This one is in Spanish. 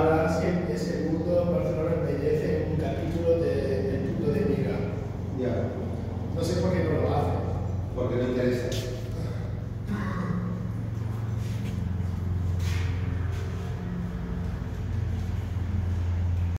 Ahora sí, ese mundo Barcelona merece un capítulo de, del punto de mira. Ya, No sé por qué no lo hace. porque no interesa.